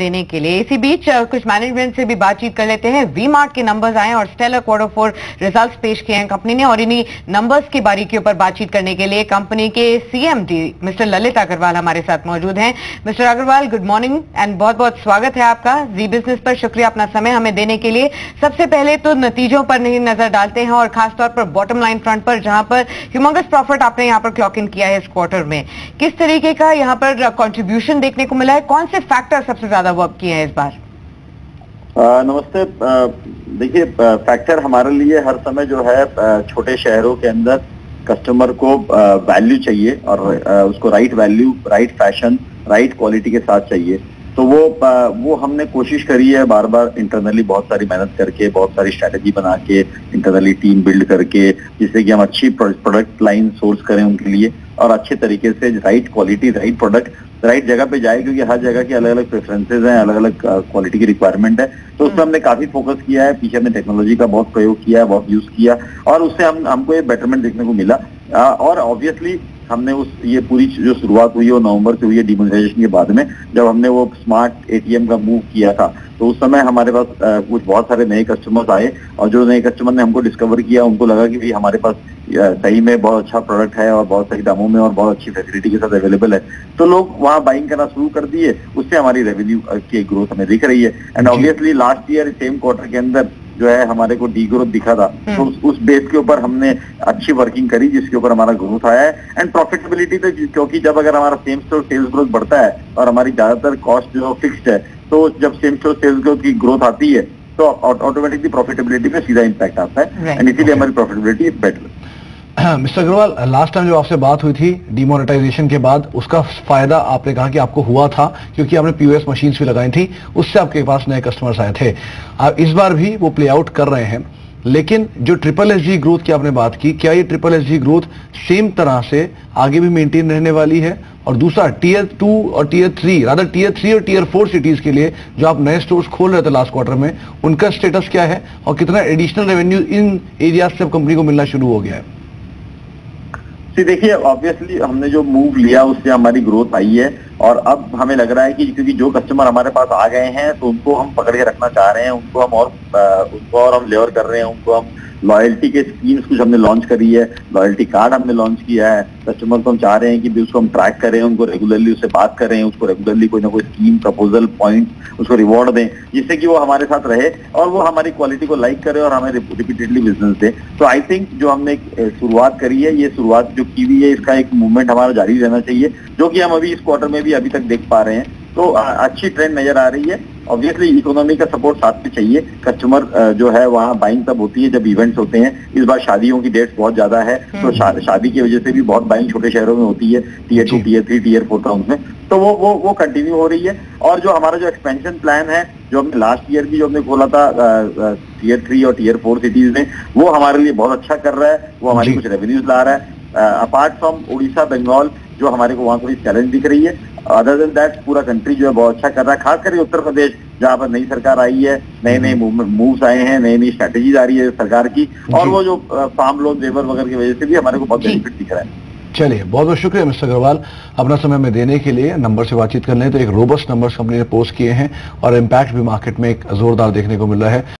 देने के लिए। इसी बीच कुछ मैनेजमेंट से भी बातचीत कर लेते हैं। वी मार्ट के नंबर्स आए और स्टेलर क्वार्टर फोर रिजल्ट्स पेश किए हैं कंपनी ने और इन्हीं नंबर्स की बारीकियों पर बातचीत करने के लिए कंपनी के सीएमडी मिस्टर ललित अग्रवाल हमारे साथ मौजूद हैं। Mister Agarwal good morning and बहुत बहुत स्वागत है आपका। जी बिज़नेस पर शुक्रिया अपना समय हमें देने के लिए। सबसे पहले तो नतीजों पर नहीं नज़र डालते हैं और खासतौर पर बॉटम लाइन फ्रंट पर, जहाँ पर ह्यूमंगस प्रॉफिट आपने यहाँ पर क्लॉक इन किया है इस क्वार्टर में। किस तरीके का यहाँ पर कॉन्ट्रीब्यूशन देखने को मिला है? कौन से फैक्टर सबसे ज़्यादा वर्क किए हैं इस बार? नमस्ते देखिए फैक्टर हमारे लिए हर समय जो है छोटे शहरों के अंदर कस्टमर को वैल्यू चाहिए और उसको right value right fashion right quality के साथ चाहिए। तो वो वो हमने कोशिश करी है बार बार इंटरनली बहुत सारी मेहनत करके, बहुत सारी स्ट्रेटेजी बना के इंटरनली टीम बिल्ड करके, जिससे कि हम अच्छी प्रोडक्ट लाइन सोर्स करें उनके लिए। और अच्छे तरीके से right quality right product right जगह पे जाए क्योंकि हर जगह की अलग अलग प्रेफरेंसेज हैं अलग अलग क्वालिटी की रिक्वायरमेंट है। तो उसमें हमने काफ़ी फोकस किया है पीछे हमने टेक्नोलॉजी का बहुत प्रयोग किया है बहुत यूज़ किया और उससे हम हमको ये बेटरमेंट देखने को मिला। आ, और ऑब्वियसली हमने उस ये पूरी जो शुरुआत हुई है वो नवंबर से हुई है डिमोनेटाइजेशन के बाद में जब हमने वो स्मार्ट एटीएम का मूव किया था तो उस समय हमारे पास कुछ बहुत सारे नए कस्टमर्स आए और जो नए कस्टमर ने हमको डिस्कवर किया उनको लगा कि भाई हमारे पास सही में बहुत अच्छा प्रोडक्ट है और बहुत सही दामों में और बहुत अच्छी फैसिलिटी के साथ अवेलेबल है तो लोग वहाँ बाइंग करना शुरू कर दिए उससे हमारी रेवेन्यू की ग्रोथ हमें दिख रही है। And obviously last year same quarter के अंदर जो है हमारे को डी ग्रोथ दिखा था। तो उस, उस बेस के ऊपर हमने अच्छी वर्किंग करी जिसके ऊपर हमारा ग्रोथ आया है। एंड प्रॉफिटेबिलिटी तो क्योंकि जब अगर हमारा सेम स्टोर सेल्स ग्रोथ बढ़ता है और हमारी ज़्यादातर कॉस्ट जो फिक्स्ड है तो जब सेम स्टोर सेल्स ग्रोथ की ग्रोथ आती है तो ऑटोमेटिकली प्रॉफिटेबिलिटी में सीधा इम्पैक्ट आता है। एंड इसीलिए हमारी profitability better mister Agarwal last time जो आपसे बात हुई थी डिमोनेटाइजेशन के बाद, उसका फ़ायदा आपने कहा कि आपको हुआ था, क्योंकि आपने पीओएस मशीन्स भी लगाई थी, उससे आपके पास नए कस्टमर्स आए थे। आप इस बार भी वो प्ले आउट कर रहे हैं। लेकिन जो ट्रिपल एस जी ग्रोथ की आपने बात की, क्या ये triple S G growth same तरह से आगे भी मेंटेन रहने वाली है? और दूसरा टीयर टू और tier three rather tier three और टीयर फोर सिटीज़ के लिए जो आप नए स्टोर्स खोल रहे थे लास्ट क्वार्टर में, उनका स्टेटस क्या है? और कितना एडिशनल रेवेन्यू इन एरियाज़ से कंपनी को मिलना शुरू हो गया है? देखिए ऑब्वियसली हमने जो मूव लिया उससे हमारी ग्रोथ आई है। और अब हमें लग रहा है कि क्योंकि जो कस्टमर हमारे पास आ गए हैं तो उनको हम पकड़ के रखना चाह रहे हैं, उनको हम और उनको और हम लेवर कर रहे हैं, उनको हम लॉयल्टी के स्कीम्स कुछ हमने लॉन्च करी है लॉयल्टी कार्ड हमने लॉन्च किया है। कस्टमर को हम चाह रहे हैं कि भी उसको हम ट्रैक करें, उनको रेगुलरली उससे बात करें, उसको रेगुलरली कोई ना कोई स्कीम प्रपोजल पॉइंट उसको रिवॉर्ड दें, जिससे कि वो हमारे साथ रहे और वो हमारी क्वालिटी को लाइक करे और हमें रिपीटेडली बिज़नेस दे। तो आई थिंक जो हमने एक शुरुआत करी है, ये शुरुआत जो की हुई है, इसका एक मूवमेंट हमारा जारी रहना चाहिए, जो कि हम अभी इस क्वार्टर में भी अभी तक देख पा रहे हैं। तो अच्छी ट्रेंड नज़र आ रही है। ऑब्वियसली इकोनॉमी का सपोर्ट साथ में चाहिए। कस्टमर जो है वहाँ बाइंग तब होती है जब इवेंट्स होते हैं। इस बार शादियों की डेट्स बहुत ज़्यादा है। तो शा, शादी की वजह से भी बहुत बाइंग छोटे शहरों में होती है। Tier two tier three tier four town में। तो वो वो वो कंटिन्यू हो रही है। और जो हमारा जो एक्सपेंशन प्लान है जो हमने लास्ट ईयर भी जो हमने खोला था टीयर थ्री और टीयर फोर सिटीज़ में वो हमारे लिए बहुत अच्छा कर रहा है। वो हमारी कुछ रेवेन्यूज ला रहा है। अपार्ट फ्रॉम उड़ीसा बंगाल जो हमारे को वहाँ थोड़ी चैलेंज दिख रही है। अदर देन दैट पूरा कंट्री जो है बहुत अच्छा कर रहा है। खास करके उत्तर प्रदेश जहाँ पर नई सरकार आई है नए नए मूव्स आए हैं नई नई स्ट्रेटेजीज आ रही है सरकार की। और वो जो फार्म लोन वेवर वगैरह की वजह से भी हमारे को बहुत बेनिफिट दिख रहा है। चलिए बहुत बहुत शुक्रिया मिस्टर अग्रवाल। अपना समय में देने के लिए नंबर से बातचीत कर लें तो एक रोबस्ट नंबर्स कंपनी ने पोस्ट किए हैं और इम्पैक्ट भी मार्केट में एक जोरदार देखने को मिल रहा है।